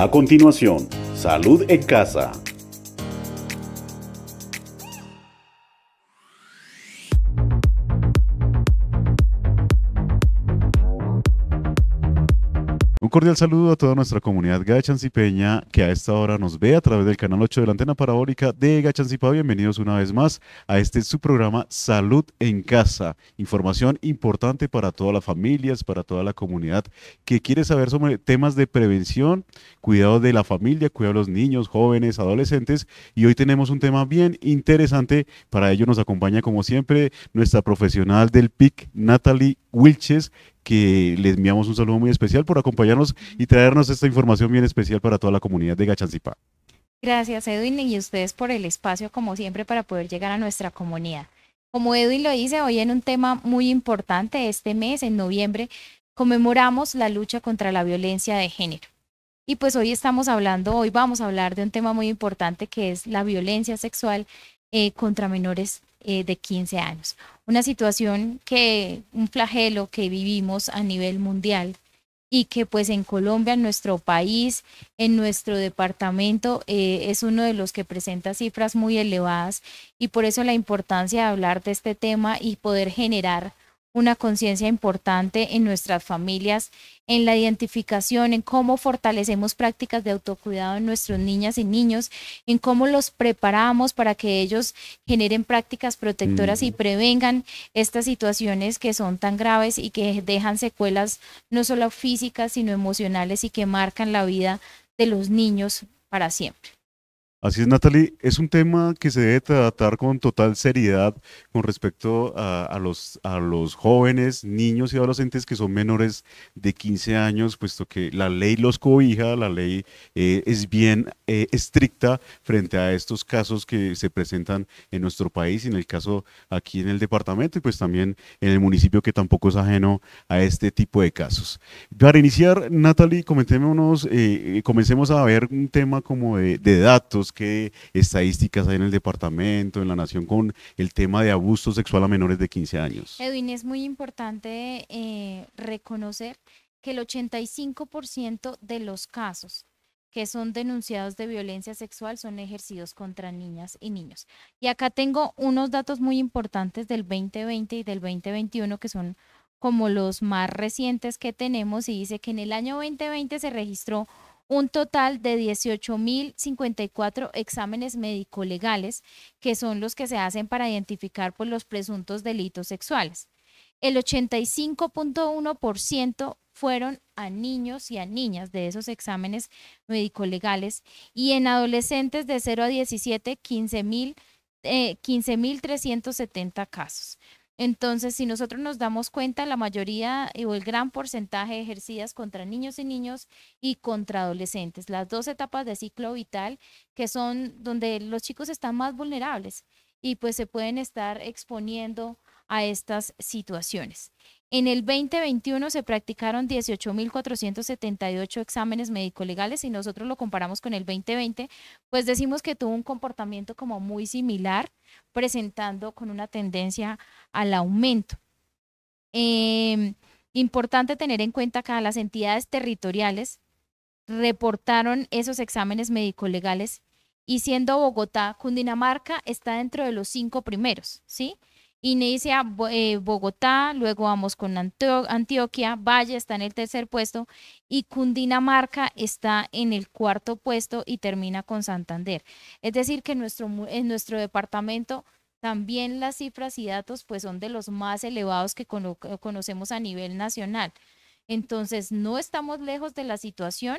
A continuación, Salud en Casa. Cordial saludo a toda nuestra comunidad gachancipeña que a esta hora nos ve a través del canal 8 de la antena parabólica de Gachancipá. Bienvenidos una vez más a este su programa Salud en Casa. Información importante para todas las familias, para toda la comunidad que quiere saber sobre temas de prevención, cuidado de la familia, cuidado de los niños, jóvenes, adolescentes. Y hoy tenemos un tema bien interesante. Para ello nos acompaña como siempre nuestra profesional del PIC, Natalie Wilches, que les enviamos un saludo muy especial por acompañarnos y traernos esta información bien especial para toda la comunidad de Gachancipá. Gracias Edwin y ustedes por el espacio como siempre para poder llegar a nuestra comunidad. Como Edwin lo dice, hoy en un tema muy importante, este mes, en noviembre, conmemoramos la lucha contra la violencia de género. Y pues hoy estamos hablando, hoy vamos a hablar de un tema muy importante que es la violencia sexual eh, contra menores eh, de 15 años. Una situación que, un flagelo que vivimos a nivel mundial y que pues en Colombia, en nuestro país, en nuestro departamento, eh, es uno de los que presenta cifras muy elevadas y por eso la importancia de hablar de este tema y poder generar una conciencia importante en nuestras familias, en la identificación, en cómo fortalecemos prácticas de autocuidado en nuestros niñas y niños, en cómo los preparamos para que ellos generen prácticas protectoras y mm. prevengan estas situaciones que son tan graves y que dejan secuelas no solo físicas, sino emocionales y que marcan la vida de los niños para siempre. Así es, Natalie. Es un tema que se debe tratar con total seriedad con respecto a, los, jóvenes, niños y adolescentes que son menores de 15 años, puesto que la ley los cobija, la ley eh, es bien eh, estricta frente a estos casos que se presentan en nuestro país, y en el caso aquí en el departamento y pues también en el municipio que tampoco es ajeno a este tipo de casos. Para iniciar, Natalie, comentémonos, eh, comencemos a ver un tema como de datos qué estadísticas hay en el departamento, en la nación con el tema de abuso sexual a menores de 15 años? Edwin, es muy importante eh, reconocer que el 85% de los casos que son denunciados de violencia sexual son ejercidos contra niñas y niños. Y acá tengo unos datos muy importantes del 2020 y del 2021 que son como los más recientes que tenemos y dice que en el año 2020 se registró un total de 18.054 exámenes médico-legales, que son los que se hacen para identificar pues, los presuntos delitos sexuales. El 85.1% fueron a niños y a niñas de esos exámenes médico-legales y en adolescentes de 0 a 17, 15.370 eh, 15, casos. Entonces, si nosotros nos damos cuenta, la mayoría o el gran porcentaje ejercidas contra niños y niños y contra adolescentes, las dos etapas de ciclo vital que son donde los chicos están más vulnerables y pues se pueden estar exponiendo a estas situaciones. En el 2021 se practicaron 18.478 exámenes médico-legales y nosotros lo comparamos con el 2020, pues decimos que tuvo un comportamiento como muy similar, presentando con una tendencia al aumento. Em, importante tener en cuenta que las entidades territoriales reportaron esos exámenes médico-legales y siendo Bogotá, Cundinamarca está dentro de los cinco primeros, ¿sí? Inicia eh, Bogotá, luego vamos con Antioquia, Valle está en el tercer puesto y Cundinamarca está en el cuarto puesto y termina con Santander. Es decir, que en nuestro, en nuestro departamento también las cifras y datos pues son de los más elevados que conocemos a nivel nacional. Entonces, no estamos lejos de la situación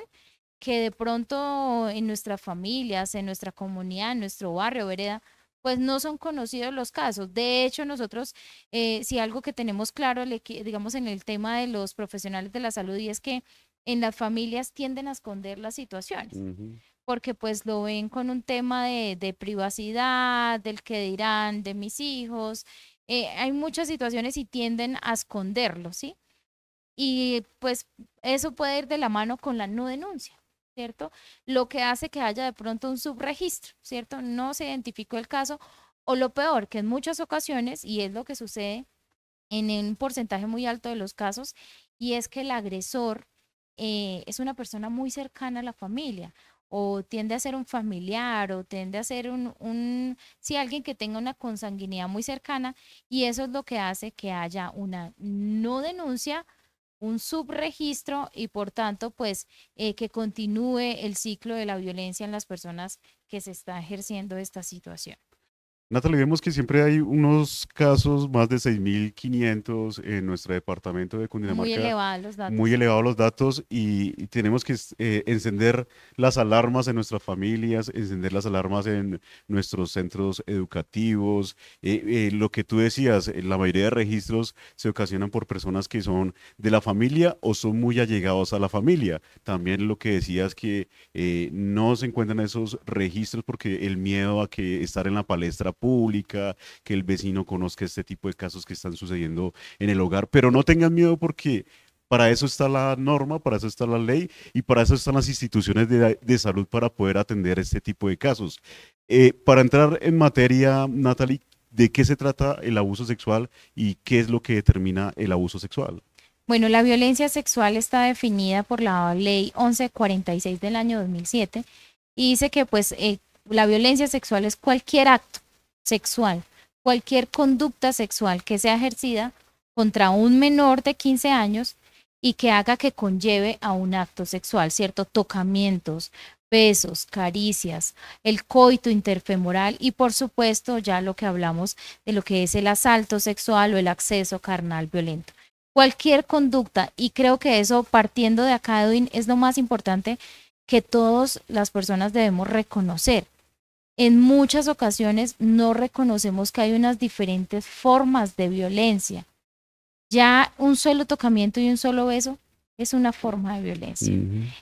que de pronto en nuestras familias, en nuestra comunidad, en nuestro barrio, vereda, pues no son conocidos los casos. De hecho, nosotros, eh, si algo que tenemos claro, digamos, en el tema de los profesionales de la salud, y es que en las familias tienden a esconder las situaciones. porque pues lo ven con un tema de, privacidad, del que dirán, de mis hijos. Eh, hay muchas situaciones y tienden a esconderlo, ¿sí? Y pues eso puede ir de la mano con la no denuncia. ¿Cierto? Lo que hace que haya de pronto un subregistro, ¿cierto? No se identificó el caso o lo peor, que en muchas ocasiones, y es lo que sucede en un porcentaje muy alto de los casos, y es que el agresor eh, es una persona muy cercana a la familia o tiende a ser un familiar o tiende a ser un, un, sí, alguien que tenga una consanguinidad muy cercana y eso es lo que hace que haya una no denuncia, un subregistro y por tanto pues eh, que continúe el ciclo de la violencia en las personas que se está ejerciendo esta situación. Natalia, vemos que siempre hay unos casos, más de 6.500 en nuestro departamento de Cundinamarca. Muy elevados los datos. Muy elevados los datos y, tenemos que eh, encender las alarmas en nuestras familias, encender las alarmas en nuestros centros educativos. Eh, eh, lo que tú decías, la mayoría de registros se ocasionan por personas que son de la familia o son muy allegados a la familia. También lo que decías que no se encuentran esos registros porque el miedo a que estar en la palestra pública, que el vecino conozca este tipo de casos que están sucediendo en el hogar, pero no tengan miedo porque para eso está la norma, para eso está la ley y para eso están las instituciones de, salud para poder atender este tipo de casos. Eh, para entrar en materia, Natalie, ¿de qué se trata el abuso sexual y qué es lo que determina el abuso sexual? Bueno, la violencia sexual está definida por la ley 1146 del año 2007 y dice que pues eh, la violencia sexual es cualquier acto sexual, cualquier conducta sexual que sea ejercida contra un menor de 15 años y que haga que conlleve a un acto sexual, ¿cierto? Tocamientos, besos, caricias, el coito interfemoral y por supuesto ya lo que hablamos de lo que es el asalto sexual o el acceso carnal violento. Cualquier conducta, y creo que eso partiendo de acá, Edwin, es lo más importante que todas las personas debemos reconocer en muchas ocasiones no reconocemos que hay unas diferentes formas de violencia. Ya un solo tocamiento y un solo beso es una forma de violencia.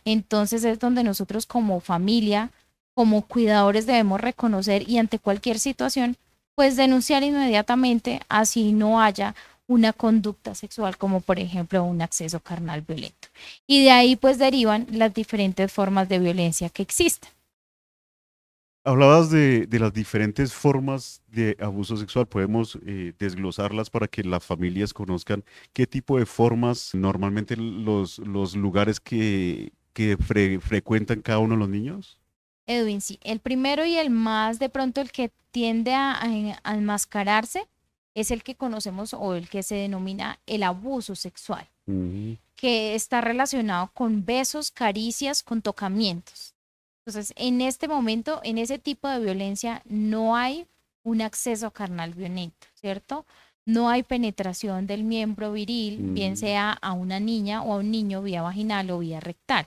Entonces es donde nosotros como familia, como cuidadores debemos reconocer y ante cualquier situación, pues denunciar inmediatamente así no haya una conducta sexual como por ejemplo un acceso carnal violento. Y de ahí pues derivan las diferentes formas de violencia que existen. Hablabas de, las diferentes formas de abuso sexual. Podemos eh, desglosarlas para que las familias conozcan qué tipo de formas normalmente los, los lugares que, que frecuentan cada uno de los niños. Edwin, sí. El primero y el más de pronto el que tiende a, enmascararse es el que conocemos o el que se denomina el abuso sexual, que está relacionado con besos, caricias, con tocamientos. Entonces, en este momento, en ese tipo de violencia, no hay un acceso carnal violento, ¿cierto? No hay penetración del miembro viril, bien mm. sea a una niña o a un niño vía vaginal o vía rectal.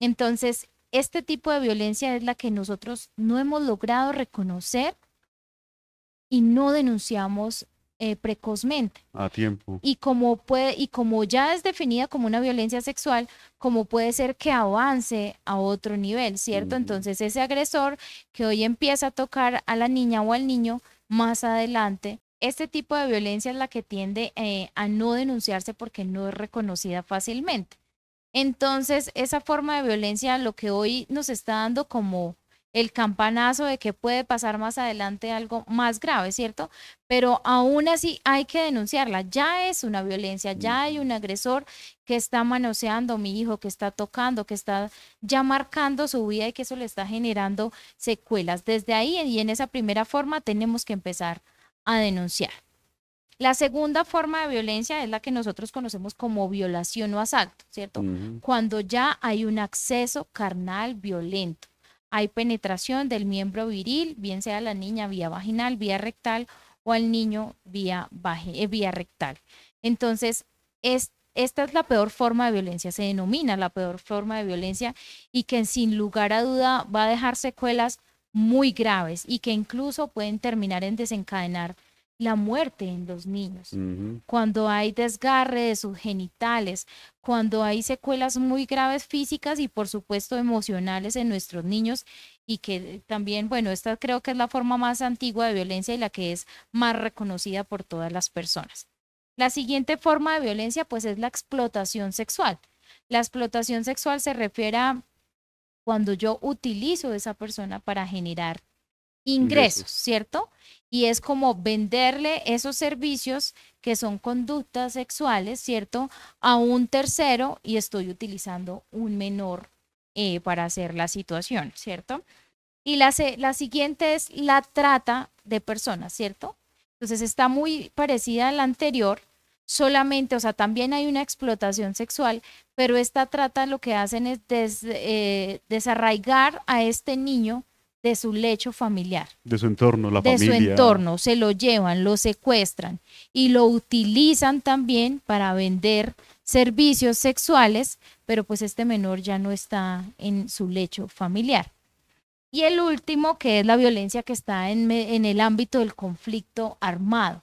Entonces, este tipo de violencia es la que nosotros no hemos logrado reconocer y no denunciamos eh, precozmente. A tiempo. Y como, puede, y como ya es definida como una violencia sexual, como puede ser que avance a otro nivel, ¿cierto? Entonces ese agresor que hoy empieza a tocar a la niña o al niño, más adelante, este tipo de violencia es la que tiende eh, a no denunciarse porque no es reconocida fácilmente. Entonces, esa forma de violencia lo que hoy nos está dando como el campanazo de que puede pasar más adelante algo más grave, ¿cierto? Pero aún así hay que denunciarla. Ya es una violencia, ya hay un agresor que está manoseando a mi hijo, que está tocando, que está ya marcando su vida y que eso le está generando secuelas. Desde ahí y en esa primera forma tenemos que empezar a denunciar. La segunda forma de violencia es la que nosotros conocemos como violación o asalto, ¿cierto? Cuando ya hay un acceso carnal violento hay penetración del miembro viril, bien sea la niña vía vaginal, vía rectal o al niño vía, eh, vía rectal. Entonces, es, esta es la peor forma de violencia, se denomina la peor forma de violencia y que sin lugar a duda va a dejar secuelas muy graves y que incluso pueden terminar en desencadenar la muerte en los niños, cuando hay desgarre de sus genitales, cuando hay secuelas muy graves físicas y por supuesto emocionales en nuestros niños y que también, bueno, esta creo que es la forma más antigua de violencia y la que es más reconocida por todas las personas. La siguiente forma de violencia pues es la explotación sexual. La explotación sexual se refiere a cuando yo utilizo a esa persona para generar ingresos, Ingresos. ¿cierto? Y es como venderle esos servicios que son conductas sexuales, ¿cierto? A un tercero y estoy utilizando un menor eh, para hacer la situación, ¿cierto? Y la, la siguiente es la trata de personas, ¿cierto? Entonces está muy parecida a la anterior, solamente, o sea, también hay una explotación sexual, pero esta trata lo que hacen es des- eh, desarraigar a este niño de su lecho familiar De su entorno, la de su familia. entorno, se lo llevan, lo secuestran y lo utilizan también para vender servicios sexuales, pero pues este menor ya no está en su lecho familiar. Y el último, que es la violencia que está en, el ámbito del conflicto armado,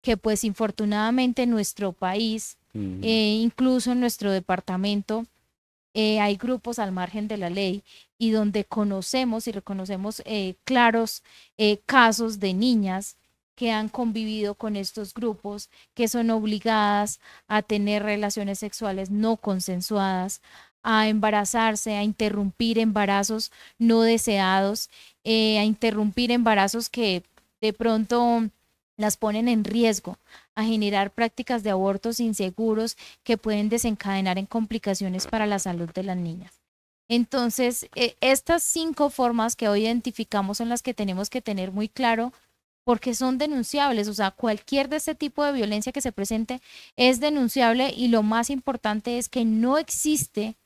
que pues infortunadamente en nuestro país, eh, incluso en nuestro departamento, eh, hay grupos al margen de la ley y donde conocemos y reconocemos eh, claros eh, casos de niñas que han convivido con estos grupos, que son obligadas a tener relaciones sexuales no consensuadas, a embarazarse, a interrumpir embarazos no deseados, a interrumpir embarazos que de pronto las ponen en riesgo, a generar prácticas de abortos inseguros que pueden desencadenar en complicaciones para la salud de las niñas. Entonces, eh, estas cinco formas que hoy identificamos son las que tenemos que tener muy claro porque son denunciables, o sea, cualquier de este tipo de violencia que se presente es denunciable y lo más importante es que no existe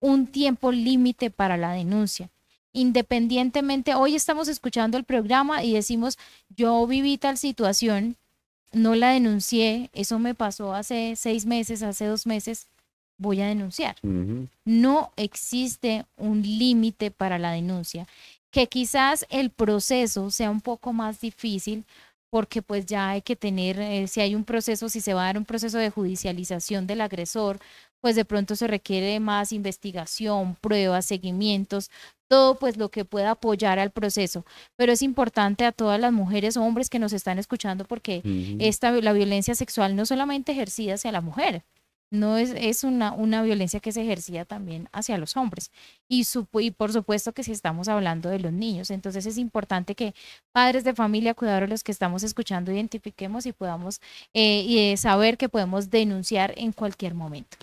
un tiempo límite para la denuncia. Independientemente, hoy estamos escuchando el programa y decimos, yo viví tal situación, no la denuncié, eso me pasó hace seis meses, hace dos meses, voy a denunciar. No existe un límite para la denuncia. Que quizás el proceso sea un poco más difícil porque pues ya hay que tener, eh, si hay un proceso, si se va a dar un proceso de judicialización del agresor, pues de pronto se requiere más investigación, pruebas, seguimientos, todo pues lo que pueda apoyar al proceso. Pero es importante a todas las mujeres o hombres que nos están escuchando porque esta, la violencia sexual no solamente ejercida hacia la mujer, no es, es una, una violencia que se ejercía también hacia los hombres. Y, supo- y por supuesto que si estamos hablando de los niños, entonces es importante que padres de familia, cuidadores, los que estamos escuchando, identifiquemos y podamos eh, y, eh, saber que podemos denunciar en cualquier momento.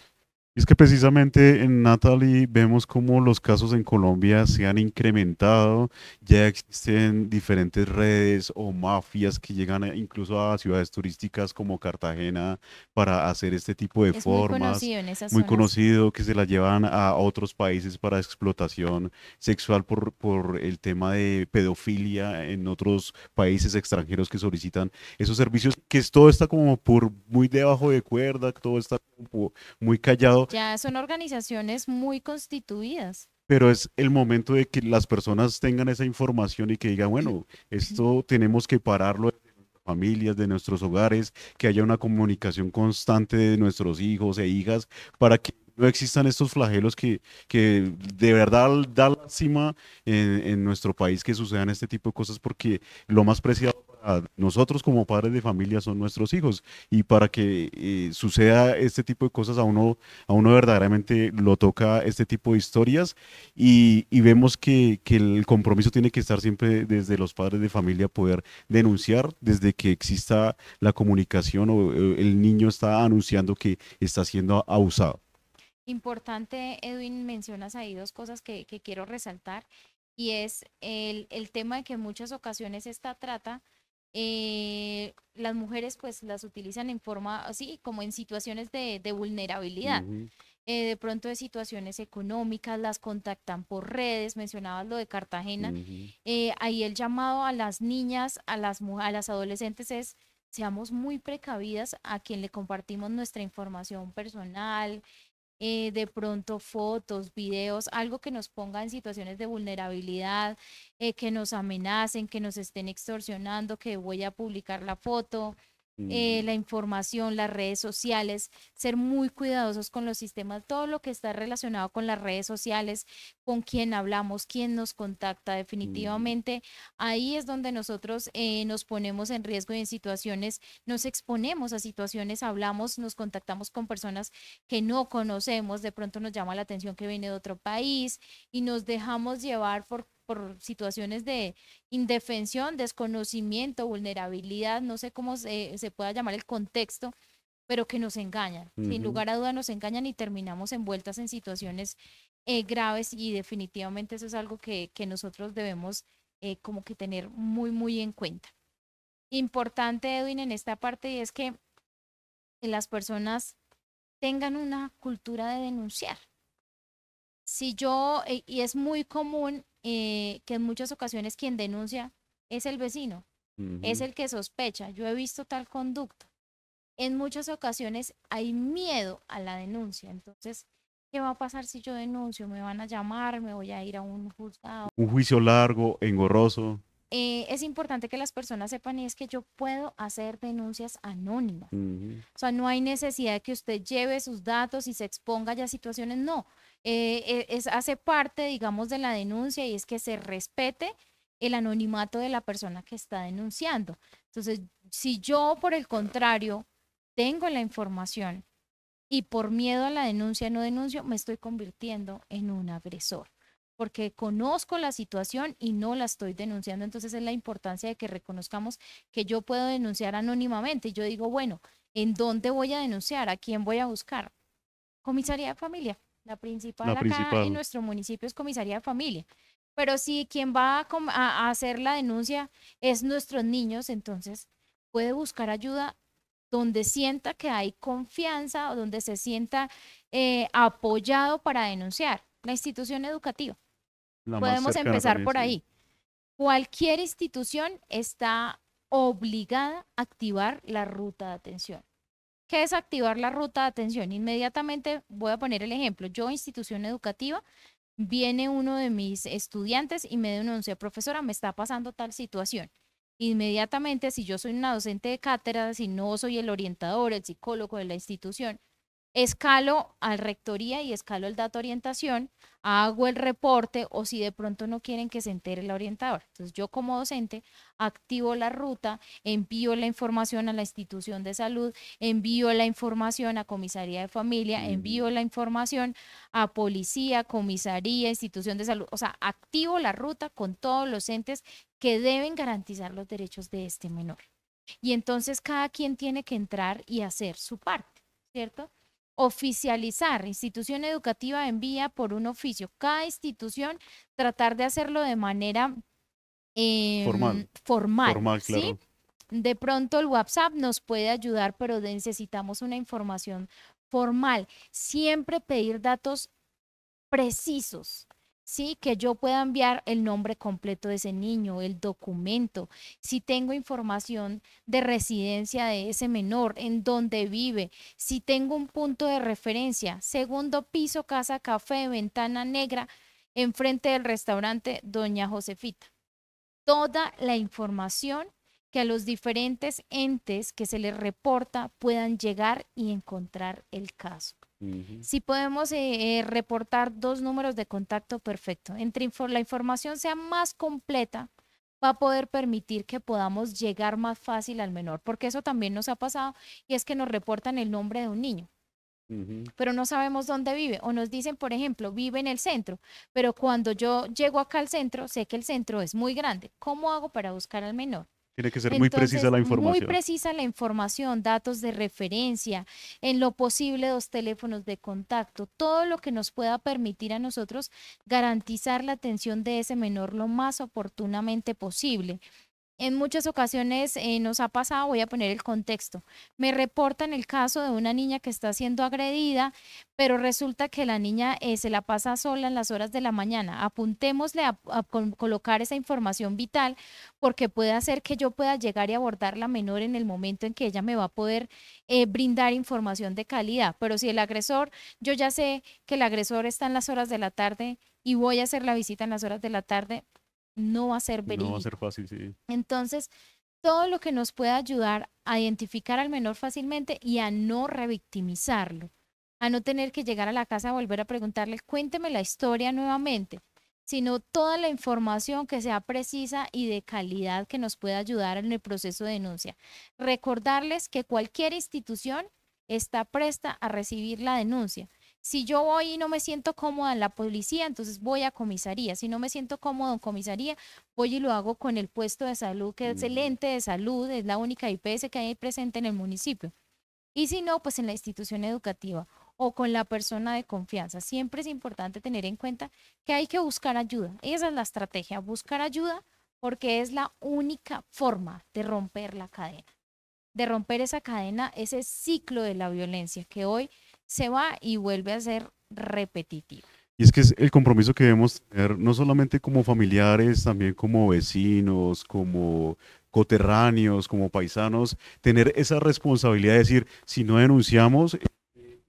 Y Es que precisamente en Natalie vemos cómo los casos en Colombia se han incrementado, ya existen diferentes redes o mafias que llegan a- incluso a ciudades turísticas como Cartagena para hacer este tipo de Es muy formas. conocido en esas muy zonas. conocido que se la llevan a otros países para explotación sexual por, por el tema de pedofilia en otros países extranjeros que solicitan esos servicios, que todo está como por muy debajo de cuerda, todo está muy callado, Ya son organizaciones muy constituidas. pero es el momento de que las personas tengan esa información y que digan, bueno, esto tenemos que pararlo familias, de nuestros hogares, que haya una comunicación constante de nuestros hijos e hijas para que no existan estos flagelos que, que de verdad da lástima en, en nuestro país que sucedan este tipo de cosas porque lo más preciado nosotros como padres de familia son nuestros hijos y para que eh, suceda este tipo de cosas a uno, a uno verdaderamente lo toca este tipo de historias y, y vemos que, que el compromiso tiene que estar siempre desde los padres de familia, poder denunciar desde que exista la comunicación o eh, el niño está anunciando que está siendo abusado. Importante, Edwin, mencionas ahí dos cosas que, que quiero resaltar y es el, el tema de que en muchas ocasiones esta trata, eh, las mujeres pues las utilizan en forma así, como en situaciones de, de vulnerabilidad. Eh, de pronto de situaciones económicas, las contactan por redes, mencionabas lo de Cartagena. Eh, ahí el llamado a las niñas, a las, a las adolescentes es seamos muy precavidas a quien le compartimos nuestra información personal, eh, de pronto fotos, videos, algo que nos ponga en situaciones de vulnerabilidad, eh, que nos amenacen, que nos estén extorsionando, que voy a publicar la foto, eh, la información, las redes sociales, ser muy cuidadosos con los sistemas, todo lo que está relacionado con las redes sociales, con quién hablamos, quién nos contacta, definitivamente ahí es donde nosotros eh, nos ponemos en riesgo y en situaciones, nos exponemos a situaciones, hablamos, nos contactamos con personas que no conocemos, de pronto nos llama la atención que viene de otro país y nos dejamos llevar por por situaciones de indefensión, desconocimiento, vulnerabilidad, no sé cómo se, se pueda llamar el contexto, pero que nos engañan. Sin lugar a duda nos engañan y terminamos envueltas en situaciones eh, graves y definitivamente eso es algo que, que nosotros debemos eh, como que tener muy, muy en cuenta. Importante, Edwin, en esta parte y es que las personas tengan una cultura de denunciar. Si yo, eh, y es muy común que en muchas ocasiones quien denuncia es el vecino, es el que sospecha, yo he visto tal conducta en muchas ocasiones hay miedo a la denuncia. Entonces, ¿qué va a pasar si yo denuncio? ¿Me van a llamar? ¿Me voy a ir a un juzgado? Un juicio largo, engorroso. Eh, es importante que las personas sepan y es que yo puedo hacer denuncias anónimas. O sea, no hay necesidad de que usted lleve sus datos y se exponga ya a situaciones. No, eh, eh, es, hace parte, digamos, de la denuncia y es que se respete el anonimato de la persona que está denunciando. Entonces, si yo, por el contrario, tengo la información y por miedo a la denuncia no denuncio, me estoy convirtiendo en un agresor, porque conozco la situación y no la estoy denunciando. Entonces es la importancia de que reconozcamos que yo puedo denunciar anónimamente. Y yo digo, bueno, ¿en dónde voy a denunciar? ¿A quién voy a buscar? Comisaría de familia. La principal acá en nuestro municipio es comisaría de familia. Pero si quien va a, a hacer la denuncia es nuestros niños, entonces puede buscar ayuda donde sienta que hay confianza o donde se sienta eh, apoyado para denunciar. La institución educativa. Podemos empezar por ahí. Cualquier institución está obligada a activar la ruta de atención. ¿Qué es activar la ruta de atención? Inmediatamente voy a poner el ejemplo. Yo, institución educativa, viene uno de mis estudiantes y me denuncia, profesora, me está pasando tal situación inmediatamente, si yo soy una docente de cátedra, si no soy el orientador, el psicólogo de la institución, escalo al rectoría y escalo el dato orientación, hago el reporte o si de pronto no quieren que se entere el orientador. Entonces yo como docente activo la ruta, envío la información a la institución de salud, envío la información a comisaría de familia, envío la información a policía, comisaría, institución de salud. O sea, activo la ruta con todos los entes que deben garantizar los derechos de este menor. Y entonces cada quien tiene que entrar y hacer su parte, ¿cierto? Oficializar. Institución educativa envía por un oficio. Cada institución tratar de hacerlo de manera em, formal. formal. ¿sí? De pronto el WhatsApp nos puede ayudar, pero necesitamos una información formal. Siempre pedir datos precisos. ¿Sí? Que yo pueda enviar el nombre completo de ese niño, el documento, si tengo información de residencia de ese menor, en dónde vive, si tengo un punto de referencia, segundo piso, casa, café, ventana negra, enfrente del restaurante Doña Josefita. Toda la información que a los diferentes entes que se les reporta puedan llegar y encontrar el caso. Si podemos eh, eh, reportar dos números de contacto, perfecto. Entre la información sea más completa, va a poder permitir que podamos llegar más fácil al menor, porque eso también nos ha pasado y es que nos reportan el nombre de un niño. Pero no sabemos dónde vive. O nos dicen, por ejemplo, vive en el centro. Pero cuando yo llego acá al centro, sé que el centro es muy grande. ¿Cómo hago para buscar al menor? Tiene que ser muy precisa la información. Muy precisa la información, datos de referencia, en lo posible dos teléfonos de contacto, todo lo que nos pueda permitir a nosotros garantizar la atención de ese menor lo más oportunamente posible. En muchas ocasiones eh, nos ha pasado, voy a poner el contexto, me reportan el caso de una niña que está siendo agredida, pero resulta que la niña eh, se la pasa sola en las horas de la mañana. Apuntémosle a, colocar esa información vital porque puede hacer que yo pueda llegar y abordar la menor en el momento en que ella me va a poder eh, brindar información de calidad. Pero si el agresor, yo ya sé que el agresor está en las horas de la tarde y voy a hacer la visita en las horas de la tarde, no va a ser verídico. No va a ser fácil, sí. Entonces, todo lo que nos pueda ayudar a identificar al menor fácilmente y a no revictimizarlo, a no tener que llegar a la casa a volver a preguntarle, cuénteme la historia nuevamente, sino toda la información que sea precisa y de calidad que nos pueda ayudar en el proceso de denuncia. Recordarles que cualquier institución está presta a recibir la denuncia Si yo voy y no me siento cómoda en la policía, entonces voy a comisaría. Si no me siento cómodo en comisaría, voy y lo hago con el puesto de salud, que es el ente de salud, es la única IPS que hay presente en el municipio. Y si no, pues en la institución educativa o con la persona de confianza. Siempre es importante tener en cuenta que hay que buscar ayuda. Esa es la estrategia, buscar ayuda porque es la única forma de romper la cadena, de romper esa cadena, ese ciclo de la violencia que hoy se va y vuelve a ser repetitivo. Y es que es el compromiso que debemos tener, no solamente como familiares, también como vecinos, como coterráneos, como paisanos, tener esa responsabilidad de decir, si no denunciamos,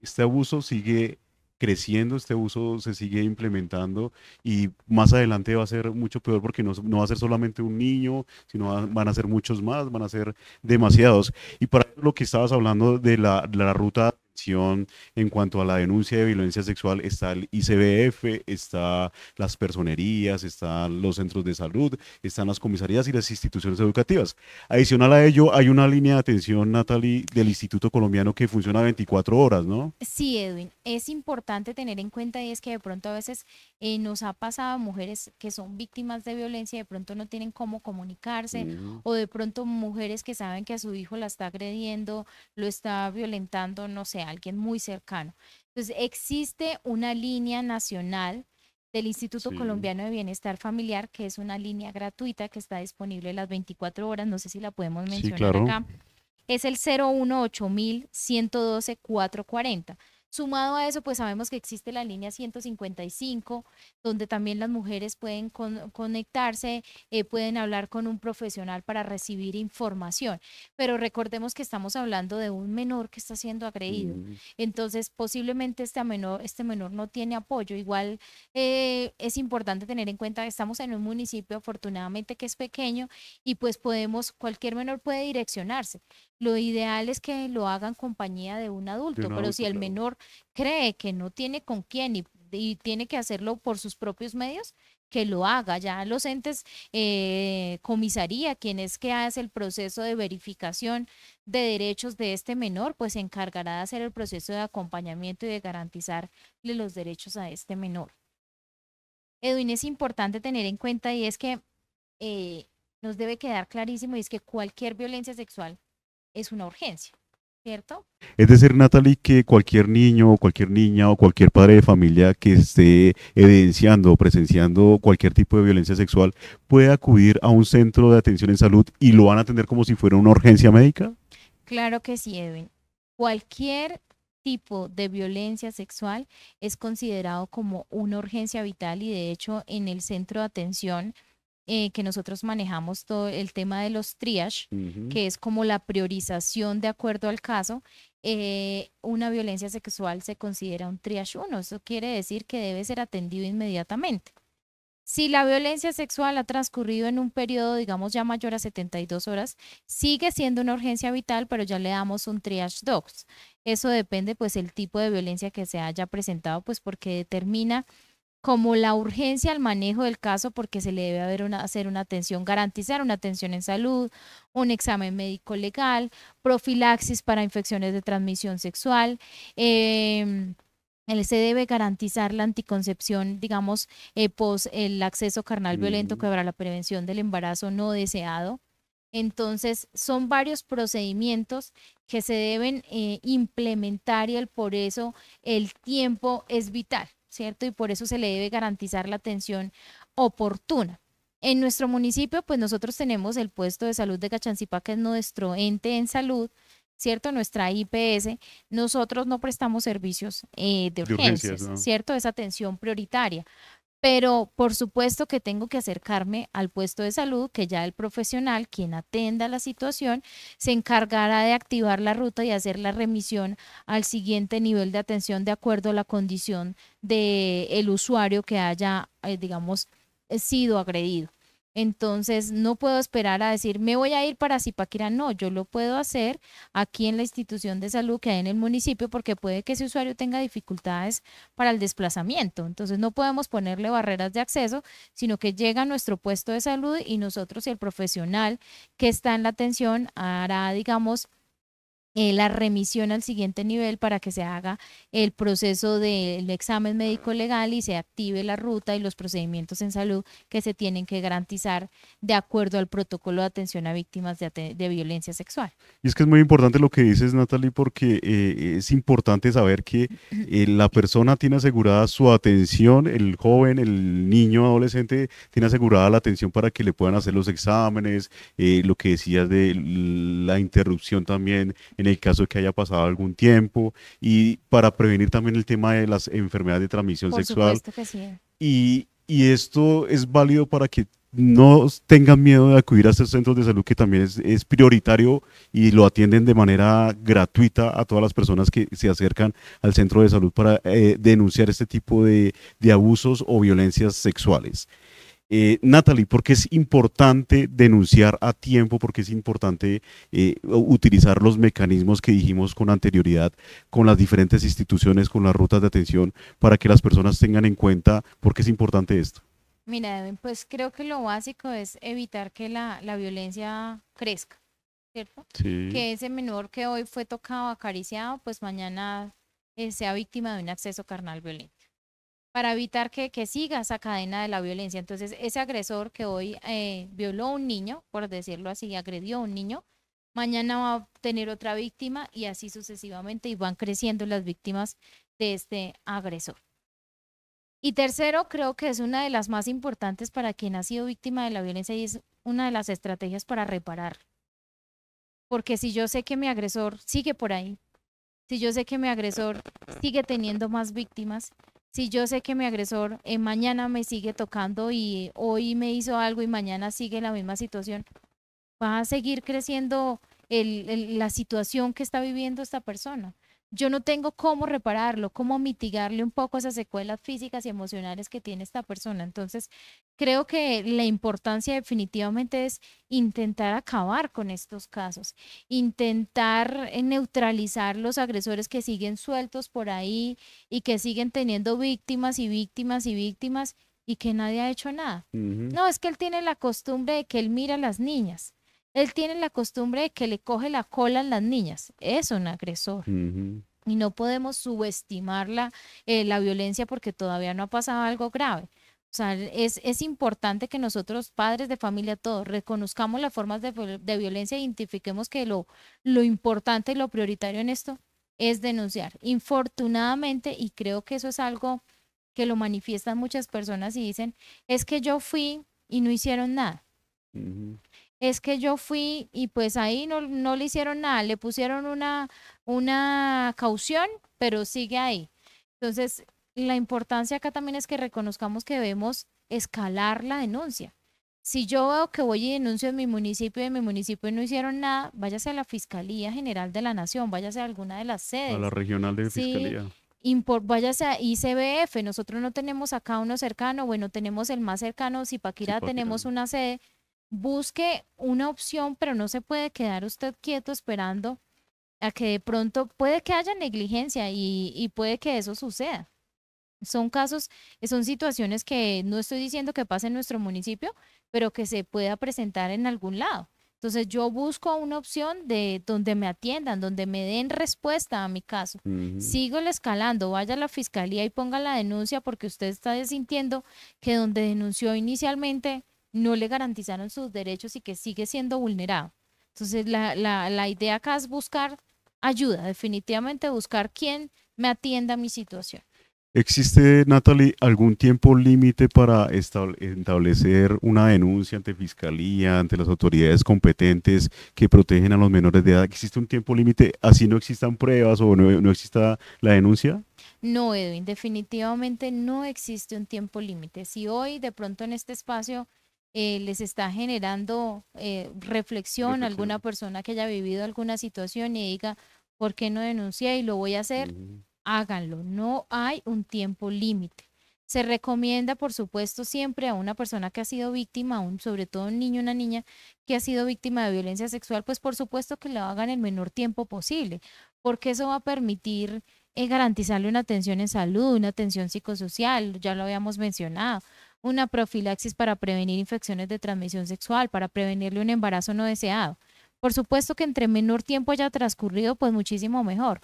este abuso sigue creciendo, este abuso se sigue implementando y más adelante va a ser mucho peor porque no, no va a ser solamente un niño, sino van a ser muchos más, van a ser demasiados. Y para lo que estabas hablando de la, la ruta en cuanto a la denuncia de violencia sexual está el ICBF, está las personerías, están los centros de salud, están las comisarías y las instituciones educativas. Adicional a ello, hay una línea de atención, Natalie, del Instituto Colombiano que funciona 24 horas, ¿no? Sí, Edwin, es importante tener en cuenta y es que de pronto a veces eh, nos ha pasado a mujeres que son víctimas de violencia, de pronto no tienen cómo comunicarse mm. o de pronto mujeres que saben que a su hijo la está agrediendo, lo está violentando, no sé, alguien muy cercano. Entonces, existe una línea nacional del Instituto Colombiano de Bienestar Familiar, que es una línea gratuita que está disponible las 24 horas, no sé si la podemos mencionar acá. Es el 018 112 440 Sumado a eso, pues sabemos que existe la línea 155, donde también las mujeres pueden conectarse, eh, pueden hablar con un profesional para recibir información. Pero recordemos que estamos hablando de un menor que está siendo agredido. Mm. Entonces, posiblemente este menor, este menor no tiene apoyo. Igual eh, es importante tener en cuenta que estamos en un municipio, afortunadamente, que es pequeño y pues podemos, cualquier menor puede direccionarse. Lo ideal es que lo hagan compañía de un adulto, pero si el menor cree que no tiene con quién y, tiene que hacerlo por sus propios medios, que lo haga. Ya los entes eh, comisaría, quien es que hace el proceso de verificación de derechos de este menor, pues se encargará de hacer el proceso de acompañamiento y de garantizarle los derechos a este menor. Edwin, es importante tener en cuenta y es que eh, nos debe quedar clarísimo y es que cualquier violencia sexual es una urgencia, ¿cierto? Es decir, Natalie, que cualquier niño o cualquier niña o cualquier padre de familia que esté evidenciando o presenciando cualquier tipo de violencia sexual puede acudir a un centro de atención en salud y lo van a atender como si fuera una urgencia médica? Claro que sí, Edwin. Cualquier tipo de violencia sexual es considerado como una urgencia vital y de hecho en el centro de atención eh, que nosotros manejamos todo el tema de los triage, que es como la priorización de acuerdo al caso. Eh, una violencia sexual se considera un triage 1. Eso quiere decir que debe ser atendido inmediatamente. Si la violencia sexual ha transcurrido en un periodo, digamos, ya mayor a 72 horas, sigue siendo una urgencia vital, pero ya le damos un triage 2. Eso depende, pues, el tipo de violencia que se haya presentado, pues, porque determina como la urgencia al manejo del caso porque se le debe haber una, hacer una atención, garantizar una atención en salud, un examen médico legal, profilaxis para infecciones de transmisión sexual. Eh, se debe garantizar la anticoncepción, digamos, eh, pos el acceso carnal violento que para la prevención del embarazo no deseado. Entonces, son varios procedimientos que se deben eh, implementar y el, por eso el tiempo es vital. ¿Cierto? Y por eso se le debe garantizar la atención oportuna. En nuestro municipio, pues nosotros tenemos el puesto de salud de Cachancipá, que es nuestro ente en salud, ¿cierto? Nuestra IPS. Nosotros no prestamos servicios eh, de urgencias, ¿cierto? Es atención prioritaria pero por supuesto que tengo que acercarme al puesto de salud, que ya el profesional, quien atenda la situación, se encargará de activar la ruta y hacer la remisión al siguiente nivel de atención de acuerdo a la condición del el usuario que haya, eh, digamos, sido agredido. Entonces, no puedo esperar a decir, me voy a ir para Zipaquirá. No, yo lo puedo hacer aquí en la institución de salud que hay en el municipio porque puede que ese usuario tenga dificultades para el desplazamiento. Entonces, no podemos ponerle barreras de acceso, sino que llega a nuestro puesto de salud y nosotros y el profesional que está en la atención hará, digamos, eh, la remisión al siguiente nivel para que se haga el proceso del examen médico legal y se active la ruta y los procedimientos en salud que se tienen que garantizar de acuerdo al protocolo de atención a víctimas de, violencia sexual. Y es que es muy importante lo que dices, Natalie, porque eh, es importante saber que eh, la persona tiene asegurada su atención, el joven, el niño, adolescente, tiene asegurada la atención para que le puedan hacer los exámenes, lo que decías de la interrupción también en en el caso de que haya pasado algún tiempo y para prevenir también el tema de las enfermedades de transmisión Por sexual. Que sí. y, y esto es válido para que no tengan miedo de acudir a estos centros de salud que también es, es, prioritario y lo atienden de manera gratuita a todas las personas que se acercan al centro de salud para eh, denunciar este tipo de, de abusos o violencias sexuales. Eh, Natalie, ¿por qué es importante denunciar a tiempo? ¿Por qué es importante eh, utilizar los mecanismos que dijimos con anterioridad con las diferentes instituciones, con las rutas de atención, para que las personas tengan en cuenta por qué es importante esto? Mira, pues creo que lo básico es evitar que la, violencia crezca, ¿cierto? Que ese menor que hoy fue tocado, acariciado, pues mañana eh, sea víctima de un acceso carnal violento para evitar que, siga esa cadena de la violencia. Entonces, ese agresor que hoy eh, violó a un niño, por decirlo así, agredió a un niño, mañana va a tener otra víctima y así sucesivamente y van creciendo las víctimas de este agresor. Y tercero, creo que es una de las más importantes para quien ha sido víctima de la violencia y es una de las estrategias para reparar. Porque si yo sé que mi agresor sigue por ahí, si yo sé que mi agresor sigue teniendo más víctimas, si yo sé que mi agresor eh, mañana me sigue tocando y hoy me hizo algo y mañana sigue la misma situación, va a seguir creciendo la situación que está viviendo esta persona yo no tengo cómo repararlo, cómo mitigarle un poco esas secuelas físicas y emocionales que tiene esta persona. Entonces, creo que la importancia definitivamente es intentar acabar con estos casos, intentar eh, neutralizar los agresores que siguen sueltos por ahí y que siguen teniendo víctimas y víctimas y víctimas y que nadie ha hecho nada. No, es que él tiene la costumbre de que él mira a las niñas. Él tiene la costumbre de que le coge la cola a las niñas. Es un agresor. Y no podemos subestimar la, eh, la violencia porque todavía no ha pasado algo grave. O sea, es, es, importante que nosotros, padres de familia, todos, reconozcamos las formas de, de, violencia e identifiquemos que lo, lo importante y lo prioritario en esto es denunciar. Infortunadamente, y creo que eso es algo que lo manifiestan muchas personas y dicen, es que yo fui y no hicieron nada es que yo fui y pues ahí no, no le hicieron nada, le pusieron una, una caución, pero sigue ahí. Entonces, la importancia acá también es que reconozcamos que debemos escalar la denuncia. Si yo veo que voy y denuncio en mi municipio y en mi municipio no hicieron nada, váyase a la Fiscalía General de la Nación, váyase a alguna de las sedes. A la regional de Fiscalía. váyase a ICBF, nosotros no tenemos acá uno cercano, bueno, tenemos el más cercano, Zipaquirá, tenemos una sede, busque una opción, pero no se puede quedar usted quieto esperando a que de pronto puede que haya negligencia y, puede que eso suceda. Son casos, son situaciones que no estoy diciendo que pase en nuestro municipio, pero que se pueda presentar en algún lado. Entonces yo busco una opción de donde me atiendan, donde me den respuesta a mi caso. Sigo el escalando, vaya a la fiscalía y ponga la denuncia porque usted está sintiendo que donde denunció inicialmente no le garantizaron sus derechos y que sigue siendo vulnerado. Entonces, la, la, idea acá es buscar ayuda, definitivamente buscar quién me atienda a mi situación. ¿Existe, Natalie, algún tiempo límite para establecer una denuncia ante fiscalía, ante las autoridades competentes que protegen a los menores de edad? ¿Existe un tiempo límite así no existan pruebas o no, no exista la denuncia? No, Edwin, definitivamente no existe un tiempo límite. Si hoy de pronto en este espacio eh, les está generando eh, reflexión, alguna persona que haya vivido alguna situación y diga, ¿por qué no denuncié y lo voy a hacer? Háganlo, no hay un tiempo límite. Se recomienda, por supuesto, siempre a una persona que ha sido víctima, un, sobre todo un niño, una niña que ha sido víctima de violencia sexual, pues por supuesto que lo hagan en el menor tiempo posible, porque eso va a permitir eh, garantizarle una atención en salud, una atención psicosocial, ya lo habíamos mencionado, una profilaxis para prevenir infecciones de transmisión sexual, para prevenirle un embarazo no deseado. Por supuesto que entre menor tiempo haya transcurrido, pues muchísimo mejor.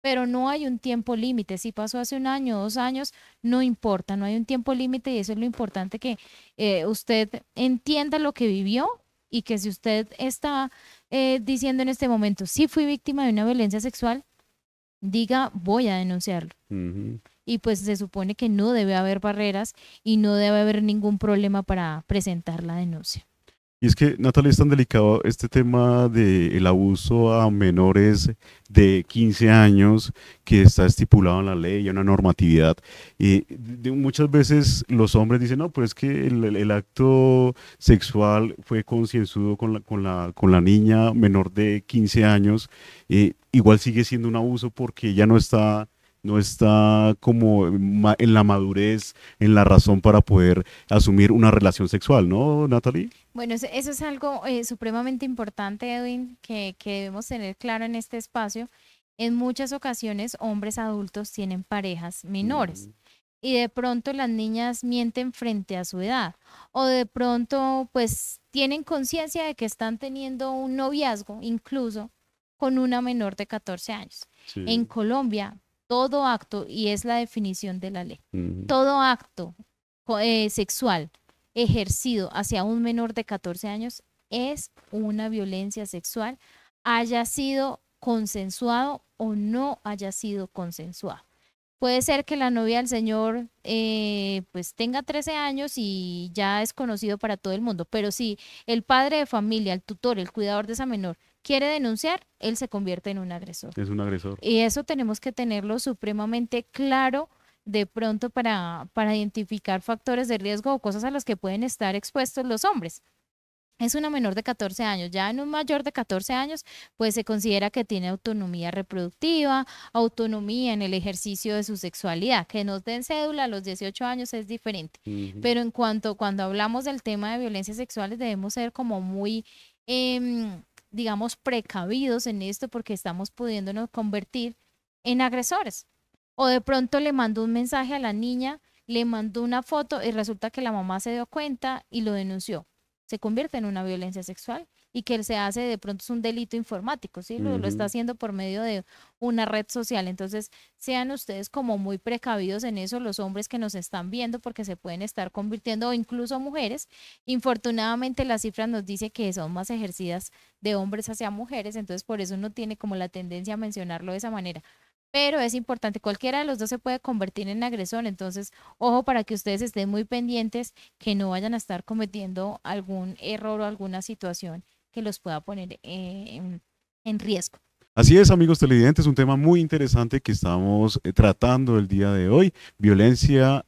Pero no hay un tiempo límite. Si pasó hace un año, dos años, no importa, no hay un tiempo límite y eso es lo importante que eh, usted entienda lo que vivió y que si usted está eh, diciendo en este momento, si fui víctima de una violencia sexual, diga, voy a denunciarlo. Y pues se supone que no debe haber barreras y no debe haber ningún problema para presentar la denuncia. Y es que, Natalia, es tan delicado este tema del abuso a menores de 15 años que está estipulado en la ley, una normatividad. Y muchas veces los hombres dicen, no, pues es que el, acto sexual fue concienzudo con la, con, la, con la niña menor de 15 años. igual sigue siendo un abuso porque ya no está no está como en la madurez, en la razón para poder asumir una relación sexual, ¿no, Natalie? Bueno, eso es algo eh, supremamente importante, Edwin, que, que debemos tener claro en este espacio. En muchas ocasiones, hombres adultos tienen parejas menores. Mm. Y de pronto las niñas mienten frente a su edad. O de pronto, pues, tienen conciencia de que están teniendo un noviazgo, incluso con una menor de 14 años. En Colombia, todo acto, y es la definición de la ley, todo acto eh, sexual ejercido hacia un menor de 14 años es una violencia sexual, haya sido consensuado o no haya sido consensuado. Puede ser que la novia del señor eh, pues tenga 13 años y ya es conocido para todo el mundo, pero si el padre de familia, el tutor, el cuidador de esa menor quiere denunciar, él se convierte en un agresor. Es un agresor. Y eso tenemos que tenerlo supremamente claro de pronto para, para identificar factores de riesgo o cosas a las que pueden estar expuestos los hombres. Es una menor de 14 años. Ya en un mayor de 14 años, pues se considera que tiene autonomía reproductiva, autonomía en el ejercicio de su sexualidad. Que nos den cédula a los 18 años es diferente. Pero en cuanto cuando hablamos del tema de violencias sexuales, debemos ser como muy em, digamos, precavidos en esto porque estamos pudiéndonos convertir en agresores. O de pronto le mandó un mensaje a la niña, le mandó una foto y resulta que la mamá se dio cuenta y lo denunció. Se convierte en una violencia sexual y que él se hace de pronto es un delito informático, ¿sí? Lo, lo, está haciendo por medio de una red social. Entonces, sean ustedes como muy precavidos en eso, los hombres que nos están viendo, porque se pueden estar convirtiendo, o incluso mujeres. Infortunadamente, la cifra nos dice que son más ejercidas de hombres hacia mujeres, entonces por eso uno tiene como la tendencia a mencionarlo de esa manera pero es importante, cualquiera de los dos se puede convertir en agresor, entonces ojo para que ustedes estén muy pendientes que no vayan a estar cometiendo algún error o alguna situación que los pueda poner eh, en, riesgo. Así es, amigos televidentes, un tema muy interesante que estamos eh, tratando el día de hoy, violencia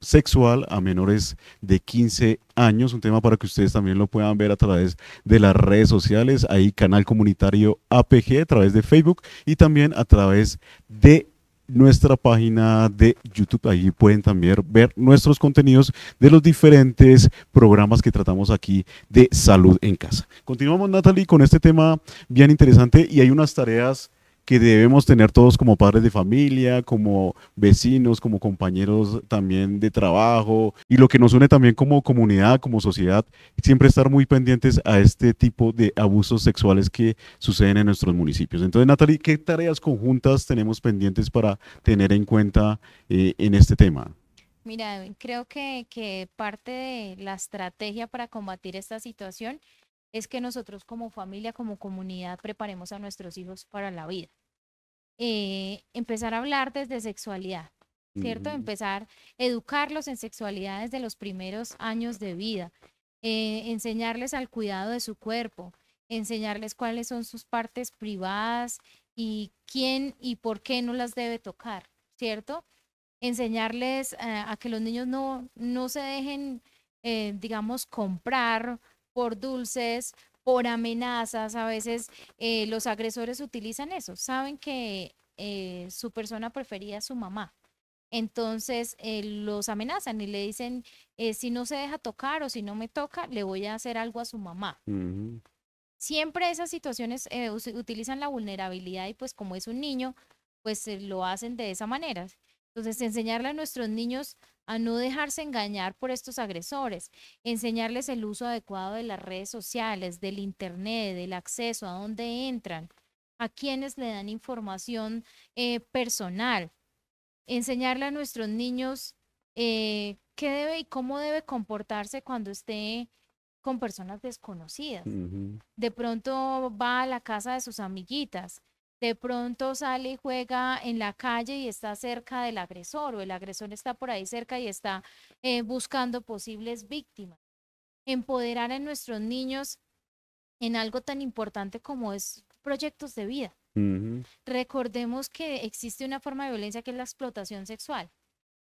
sexual a menores de 15 años, un tema para que ustedes también lo puedan ver a través de las redes sociales, ahí canal comunitario APG a través de Facebook y también a través de nuestra página de YouTube. Allí pueden también ver nuestros contenidos de los diferentes programas que tratamos aquí de salud en casa. Continuamos, Natalie, con este tema bien interesante y hay unas tareas que debemos tener todos como padres de familia, como vecinos, como compañeros también de trabajo y lo que nos une también como comunidad, como sociedad, siempre estar muy pendientes a este tipo de abusos sexuales que suceden en nuestros municipios. Entonces, Natalie, ¿qué tareas conjuntas tenemos pendientes para tener en cuenta eh, en este tema? Mira, creo que, que parte de la estrategia para combatir esta situación es que nosotros como familia, como comunidad, preparemos a nuestros hijos para la vida. Eh, empezar a hablar desde sexualidad, ¿cierto? Empezar a educarlos en sexualidad desde los primeros años de vida, eh, enseñarles al cuidado de su cuerpo, enseñarles cuáles son sus partes privadas y quién y por qué no las debe tocar, ¿cierto? Enseñarles eh, a que los niños no, no se dejen, digamos, comprar por dulces, por amenazas. A veces eh, los agresores utilizan eso. Saben que eh, su persona preferida es su mamá. Entonces eh, los amenazan y le dicen, si no se deja tocar o si no me toca, le voy a hacer algo a su mamá. Siempre esas situaciones utilizan la vulnerabilidad y pues como es un niño, pues lo hacen de esa manera. Entonces enseñarle a nuestros niños a no dejarse engañar por estos agresores, enseñarles el uso adecuado de las redes sociales, del Internet, del acceso, a dónde entran, a quienes le dan información eh, personal, enseñarle a nuestros niños eh, qué debe y cómo debe comportarse cuando esté con personas desconocidas. De pronto va a la casa de sus amiguitas, de pronto sale y juega en la calle y está cerca del agresor o el agresor está por ahí cerca y está eh, buscando posibles víctimas. Empoderar a nuestros niños en algo tan importante como es proyectos de vida. Recordemos que existe una forma de violencia que es la explotación sexual.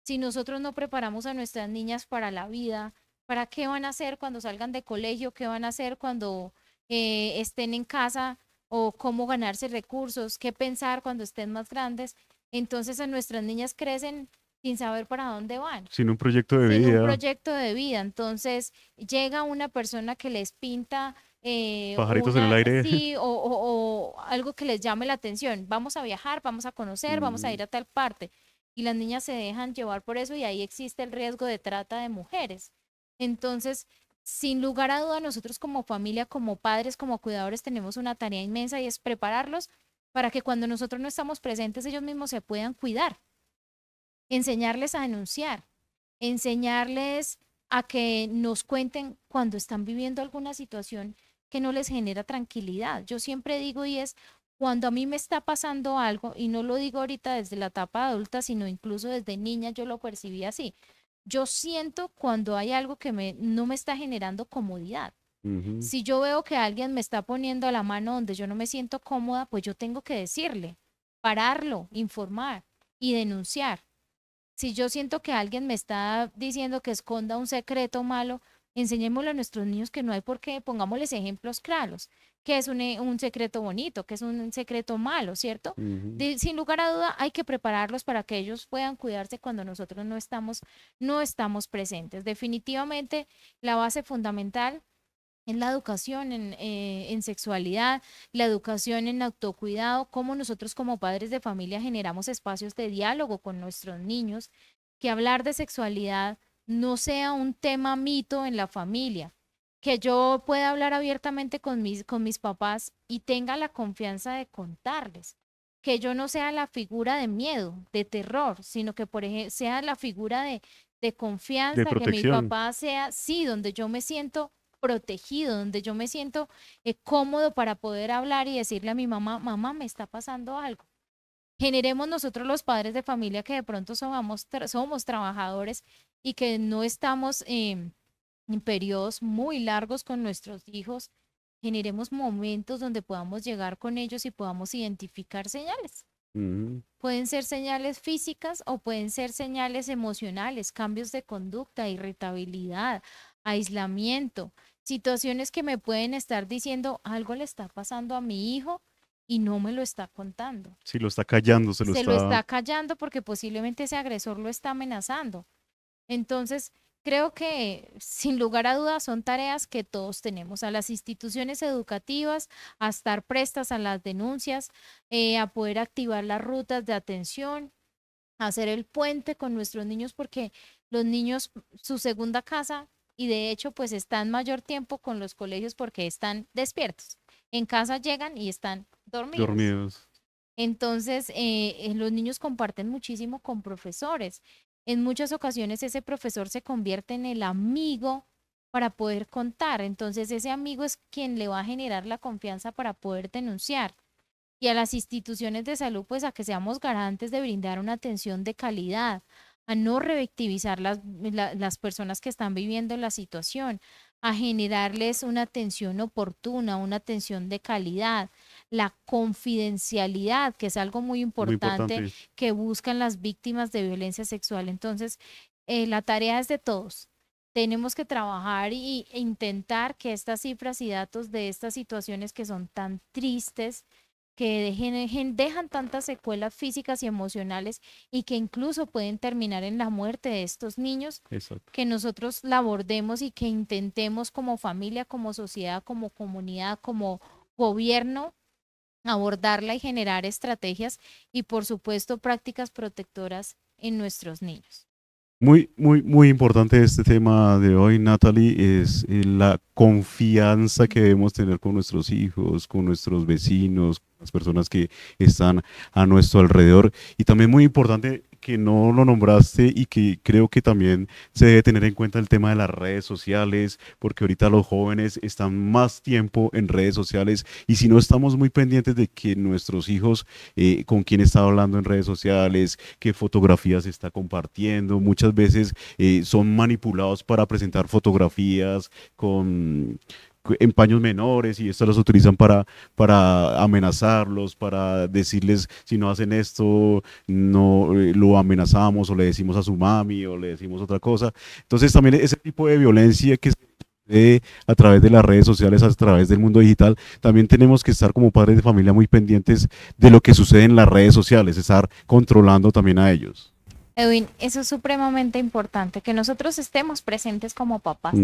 Si nosotros no preparamos a nuestras niñas para la vida, para qué van a hacer cuando salgan de colegio, qué van a hacer cuando eh, estén en casa, o cómo ganarse recursos, qué pensar cuando estén más grandes. Entonces a nuestras niñas crecen sin saber para dónde van. Sin un proyecto de sin vida. un proyecto de vida. Entonces llega una persona que les pinta... Eh, Pajaritos en el aire. Sí, o, o, algo que les llame la atención. Vamos a viajar, vamos a conocer, vamos a ir a tal parte. Y las niñas se dejan llevar por eso y ahí existe el riesgo de trata de mujeres. Entonces, sin lugar a duda, nosotros como familia, como padres, como cuidadores, tenemos una tarea inmensa y es prepararlos para que cuando nosotros no estamos presentes, ellos mismos se puedan cuidar. Enseñarles a denunciar, enseñarles a que nos cuenten cuando están viviendo alguna situación que no les genera tranquilidad. Yo siempre digo y es cuando a mí me está pasando algo, y no lo digo ahorita desde la etapa adulta, sino incluso desde niña yo lo percibí así yo siento cuando hay algo que me, no me está generando comodidad. Si yo veo que alguien me está poniendo la mano donde yo no me siento cómoda, pues yo tengo que decirle, pararlo, informar y denunciar. Si yo siento que alguien me está diciendo que esconda un secreto malo, enseñémosle a nuestros niños que no hay por qué, pongámosles ejemplos claros, que es un, eh, un secreto bonito, que es un secreto malo, ¿cierto? sin lugar a duda, hay que prepararlos para que ellos puedan cuidarse cuando nosotros no estamos, no estamos presentes. Definitivamente, la base fundamental es la educación en, eh, en, sexualidad, la educación en autocuidado, cómo nosotros como padres de familia generamos espacios de diálogo con nuestros niños, que hablar de sexualidad no sea un tema mito en la familia, que yo pueda hablar abiertamente con mis, con mis papás y tenga la confianza de contarles, que yo no sea la figura de miedo, de terror, sino que por ejemplo sea la figura de, de confianza, que mi papá sea, sí, donde yo me siento protegido, donde yo me siento eh, cómodo para poder hablar y decirle a mi mamá, mamá, me está pasando algo generemos nosotros los padres de familia que de pronto somos, somos trabajadores y que no estamos en periodos muy largos con nuestros hijos, generemos momentos donde podamos llegar con ellos y podamos identificar señales. Pueden ser señales físicas o pueden ser señales emocionales, cambios de conducta, irritabilidad, aislamiento, situaciones que me pueden estar diciendo algo le está pasando a mi hijo y no me lo está contando. Si lo está callando, se lo se está... lo está callando porque posiblemente ese agresor lo está amenazando. Entonces, creo que sin lugar a dudas son tareas que todos tenemos, a las instituciones educativas, a estar prestas a las denuncias, eh, a poder activar las rutas de atención, a hacer el puente con nuestros niños, porque los niños, su segunda casa, y de hecho, pues están mayor tiempo con los colegios porque están despiertos. En casa llegan y están dormidos. Entonces, eh, eh, los niños comparten muchísimo con profesores. En muchas ocasiones ese profesor se convierte en el amigo para poder contar. Entonces, ese amigo es quien le va a generar la confianza para poder denunciar. Y a las instituciones de salud, pues a que seamos garantes de brindar una atención de calidad, a no revictimizar las, las personas que están viviendo la situación, a generarles una atención oportuna, una atención de calidad, la confidencialidad, que es algo muy importante, que buscan las víctimas de violencia sexual. Entonces, eh, la tarea es de todos. Tenemos que trabajar y, e intentar que estas cifras y datos de estas situaciones que son tan tristes, que dejen, dejan tantas secuelas físicas y emocionales y que incluso pueden terminar en la muerte de estos niños, que nosotros la abordemos y que intentemos como familia, como sociedad, como comunidad, como gobierno, abordarla y generar estrategias y por supuesto prácticas protectoras en nuestros niños. Muy, muy, muy importante este tema de hoy, Natalie, es eh, la confianza que debemos tener con nuestros hijos, con nuestros vecinos, con las personas que están a nuestro alrededor. Y también muy importante que no lo nombraste y que creo que también se debe tener en cuenta el tema de las redes sociales, porque ahorita los jóvenes están más tiempo en redes sociales y si no estamos muy pendientes de que nuestros hijos, eh, con quién está hablando en redes sociales, qué fotografías está compartiendo, muchas veces eh, son manipulados para presentar fotografías con en paños menores y esto los utilizan para, para amenazarlos, para decirles si no hacen esto, no eh, lo amenazamos o le decimos a su mami o le decimos otra cosa. Entonces también ese tipo de violencia que se a través de las redes sociales, a través del mundo digital, también tenemos que estar como padres de familia muy pendientes de lo que sucede en las redes sociales, estar controlando también a ellos. Edwin, eso es supremamente importante, que nosotros estemos presentes como papás,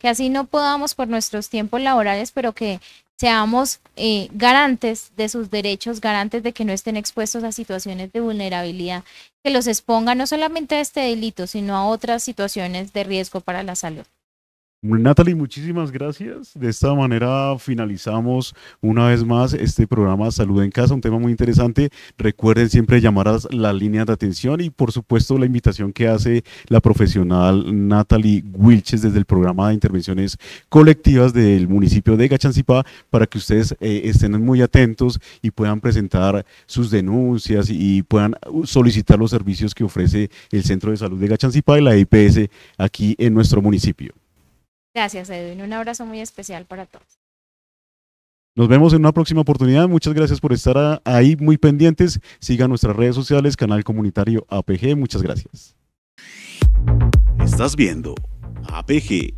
que así no podamos por nuestros tiempos laborales, pero que seamos eh, garantes de sus derechos, garantes de que no estén expuestos a situaciones de vulnerabilidad, que los expongan no solamente a este delito, sino a otras situaciones de riesgo para la salud. Natalie, muchísimas gracias. De esta manera finalizamos una vez más este programa Salud en Casa, un tema muy interesante. Recuerden siempre llamar a las líneas de atención y por supuesto la invitación que hace la profesional Natalie Wilches desde el programa de intervenciones colectivas del municipio de Gachancipá para que ustedes eh, estén muy atentos y puedan presentar sus denuncias y puedan solicitar los servicios que ofrece el Centro de Salud de Gachancipá y la IPS aquí en nuestro municipio. Gracias, Edwin. Un abrazo muy especial para todos. Nos vemos en una próxima oportunidad. Muchas gracias por estar ahí muy pendientes. Sigan nuestras redes sociales, canal comunitario APG. Muchas gracias. Estás viendo APG